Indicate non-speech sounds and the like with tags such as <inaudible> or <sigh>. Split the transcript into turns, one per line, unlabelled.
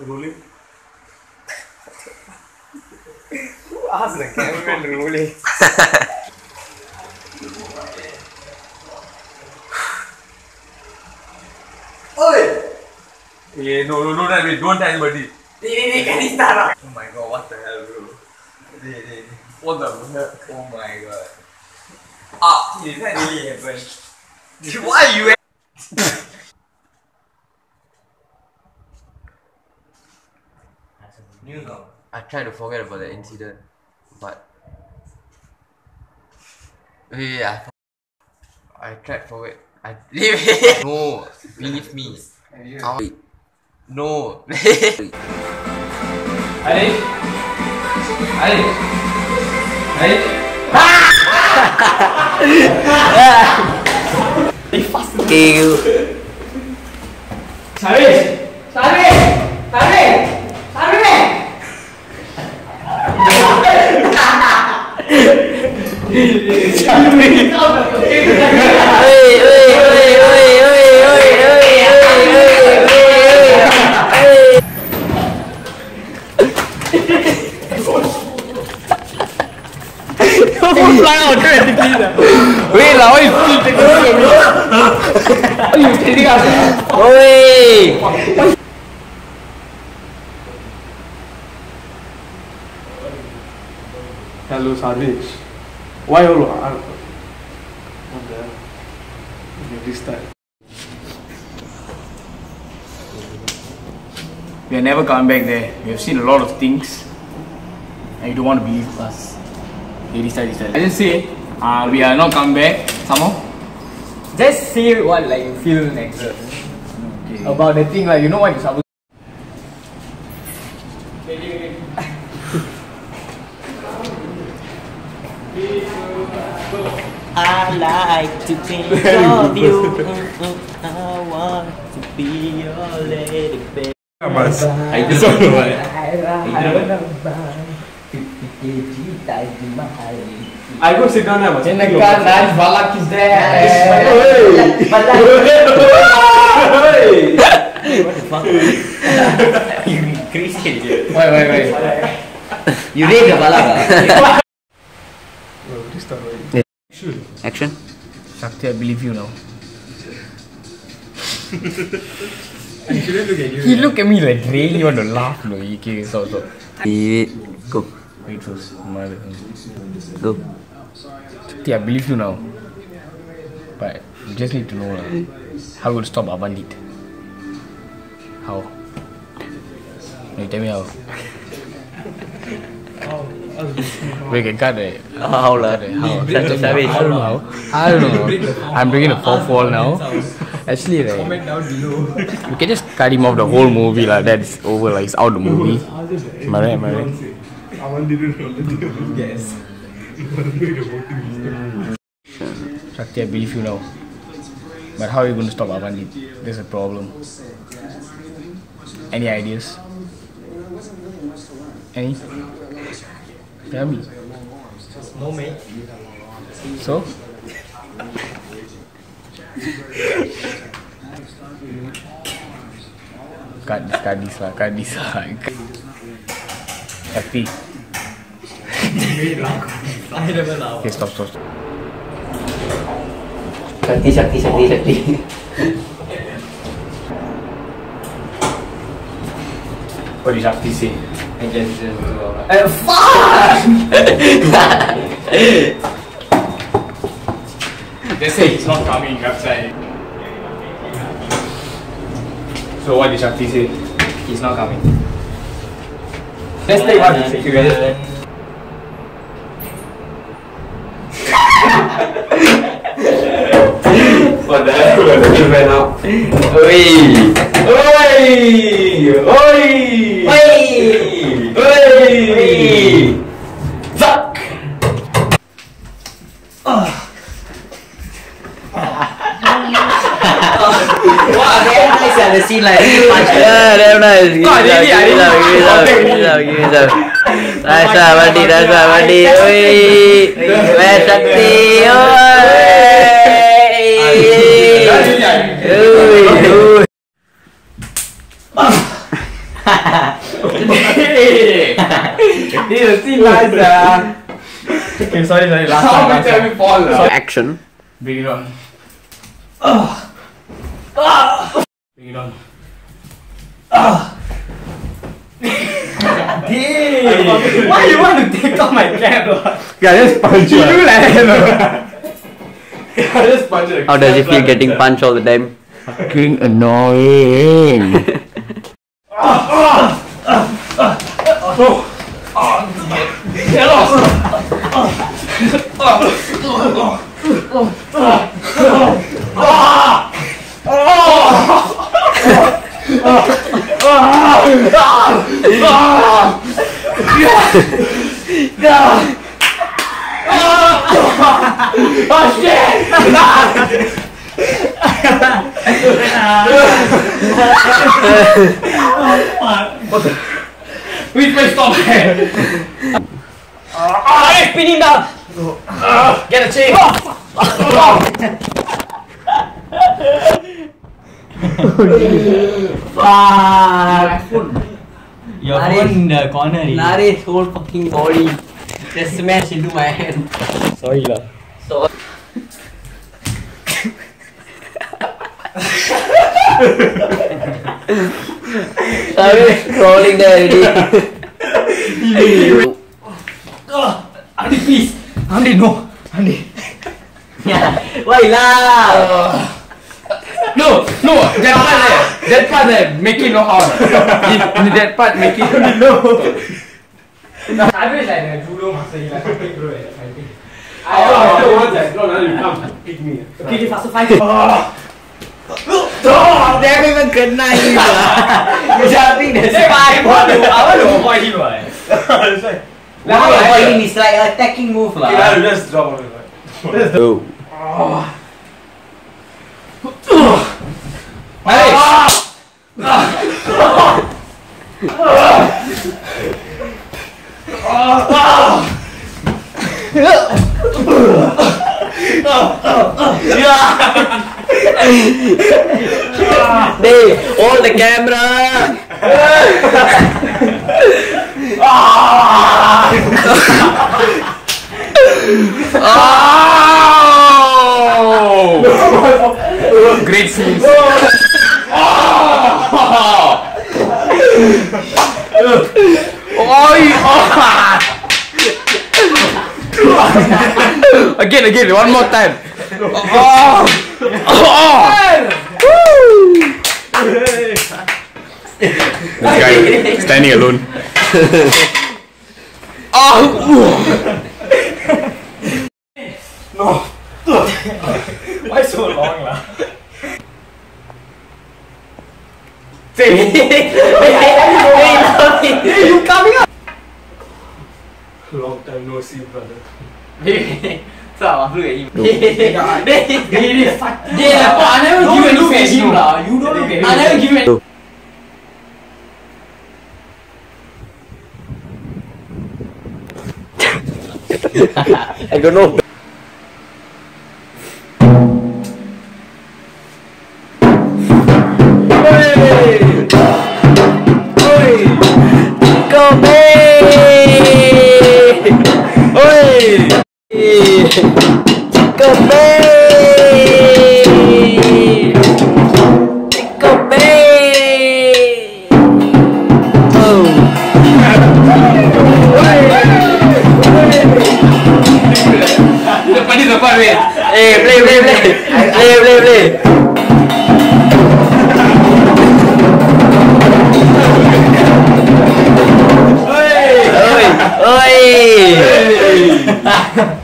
Rolling.
Who asked the cameraman rolling?
Yeah, no, no, no, no, don't tell anybody. Oh my god, what the hell, bro? Hey, hey, What the hell? Oh my god. Ah, did that really happen? Why are you? New now.
I tried to forget about the incident, but wait, wait, I, I tried to forget. I <laughs> no, believe me. I, no.
Ali? Ali? Ali?
Ew.
Sabi! Sabi! Fly out dramatically lah. Wait why you take? Why you telling us?
Oi!
Hello, Sarvesh. Why all? What the hell?
We are never coming back there. We have seen a lot of things. And you don't want to believe us. Okay, this time, this time. I just say, uh, we are not come back. Somehow. Just say what like you feel next. Okay. About the thing like you know what you supposed
I like to think <laughs> of you. Mm, mm, I want to be your lady, baby.
I just don't know why. I go sit down now.
Jenaka Raj Balak is there.
What the fuck? you crazy idiot.
Wait, wait, wait.
You read the balak.
Bro, this time, right?
Action.
Shakti, I believe you now.
I shouldn't look at you.
He look at me like really want to laugh. No, he okay, so so.
Wait, go,
Wait first. Mother.
go.
Shakti, I believe you now. But you just need to know lah. How will stop Abandit? How? No, you tell me how. <laughs> We can cut it.
Ah, how lah?
Cut it. How?
Break the.
I don't know how. I don't know. I'm bringing a fourth wall now. Actually, like,
down below.
we can just cut him off the whole movie like that's over. Like it's out the movie. Am I right? Am I right?
I want to do Yes.
Shakti, I believe you now. But how are you going to stop Avandit? There's a problem. Any ideas? Any? Tell me.
No, mate.
So? Cut this, cut this lah, cut this lah. Shakti.
I.
Okay, stop, stop.
Shakti, Shakti, Shakti, Shakti.
What did Shakti say?
I just, just do all
Uh, fuck! they say it's not coming outside. So what did Shakti say? He's not coming. Let's take one together.
còn đấy chưa về đâu
ơi
ơi ơi
ơi
ơi fuck
Wow,
cái
này
sẽ là xin lại Đây, đây này Ghi giờ, ghi giờ, ghi giờ, ghi giờ రసవడి రసవడి Shakti
Đi được xin lại ra Em sorry sorry last
Sao
time
Sao mình
Action.
Bring it on ờ. ờ. Bring it on ờ. Damn! Why you want to take off my cap?
Yeah, just punch
You do like that, no? I just punch it.
How does it feel getting punched all the time?
Fucking annoying. Which way stop? Ah, hey, spin him down. Get a chain.
Fuck!
Your
Naresh.
phone in the corner. already.
Naresh whole fucking body just smashed into my hand.
Sorry lah.
So Naresh crawling there already.
Andy, please. Andy, no. Andy.
Yeah, <laughs> why lah?
Uh, no, no. That part there. That part there. Make it no harm. In, in that part, make it no. I wish like a judo master. He like fighting bro. Like fighting. I oh, don't oh. want that. No, no, you come pick me. Okay, okay, faster fight.
Dia memang kena him lah. Jumping the spine.
I want to, I want to avoid him. Right? That's why.
Now avoiding is like attacking move lah.
Okay, now just drop on it. Right?
Oh.
Nice. <laughs> <laughs>
Hey, hold the camera. <laughs>
Oh! Great scenes. Oh! <laughs> again, again, one more time. Oh!
This guy standing alone. oh! <laughs> no. <laughs>
Why so long lah? Long time no see, brother.
So
Yeah, give any face. You don't look at. I never give any.
I don't know. Eh, play, play, play! Play, play, play! Oi! Oi!
Son